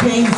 quem